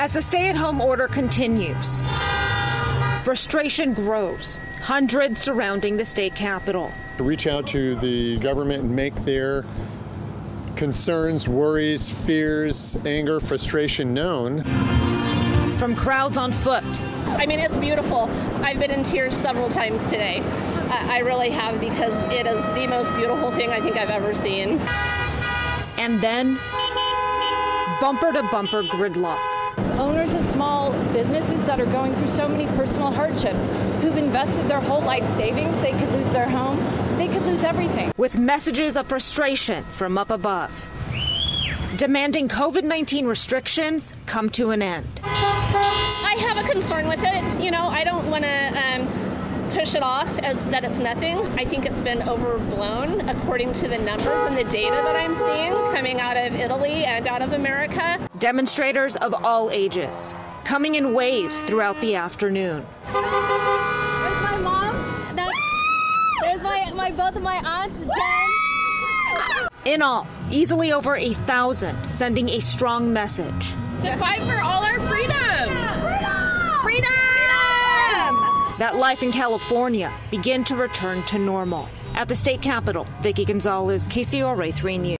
As the stay at home order continues, frustration grows, hundreds surrounding the state capitol. To reach out to the government and make their concerns, worries, fears, anger, frustration known. From crowds on foot. I mean, it's beautiful. I've been in tears several times today. I really have because it is the most beautiful thing I think I've ever seen. And then, bumper to bumper gridlock. Owners of small businesses that are going through so many personal hardships, who've invested their whole life savings, they could lose their home, they could lose everything. With messages of frustration from up above, demanding COVID 19 restrictions come to an end. I have a concern with it. You know, I don't want to. Um, push it off as that it's nothing. I think it's been overblown according to the numbers and the data that I'm seeing coming out of Italy and out of America. Demonstrators of all ages coming in waves throughout the afternoon. There's my mom. That's, there's my, my both of my aunts, Jen. In all, easily over a thousand, sending a strong message. To fight for all our freedom. Freedom! Freedom! that life in California begin to return to normal. At the state capitol, Vicki Gonzalez, KCRA 3 News.